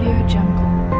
Audio Jungle.